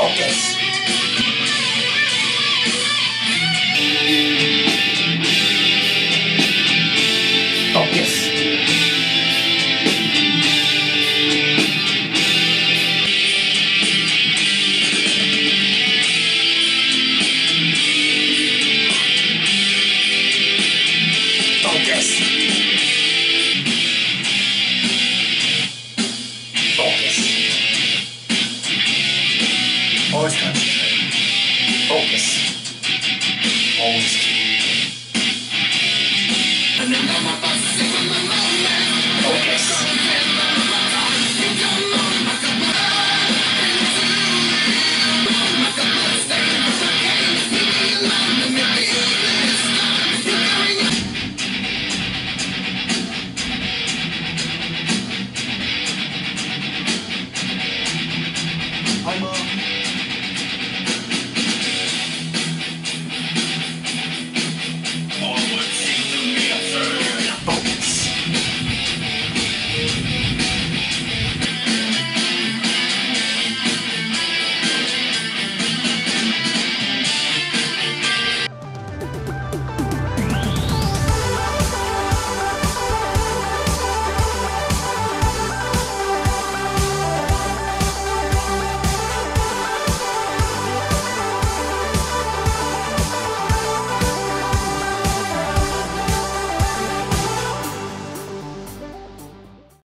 focus. Focus. Focus. always concentrate. Focus.